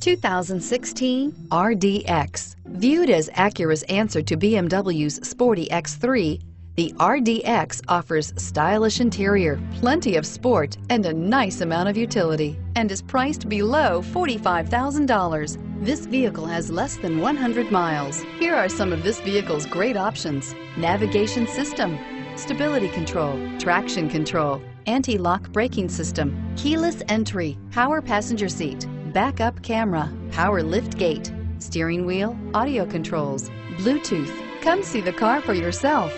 2016 RDX. Viewed as Acura's answer to BMW's sporty X3, the RDX offers stylish interior, plenty of sport, and a nice amount of utility, and is priced below $45,000. This vehicle has less than 100 miles. Here are some of this vehicle's great options. Navigation system, stability control, traction control, anti-lock braking system, keyless entry, power passenger seat, backup camera, power lift gate, steering wheel, audio controls, Bluetooth. Come see the car for yourself.